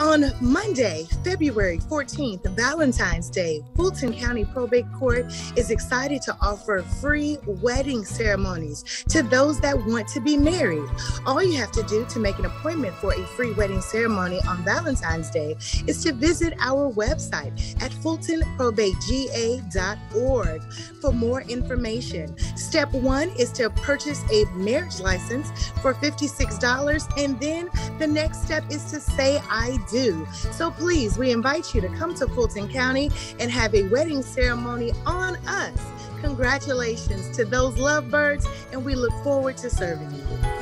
On Monday, February 14th, Valentine's Day, Fulton County Probate Court is excited to offer free wedding ceremonies to those that want to be married. All you have to do to make an appointment for a free wedding ceremony on Valentine's Day is to visit our website at fultonprobatega.org for more information. Step one is to purchase a marriage license for $56, and then the next step is to say, I do. So please, we invite you to come to Fulton County and have a wedding ceremony on us. Congratulations to those lovebirds, and we look forward to serving you.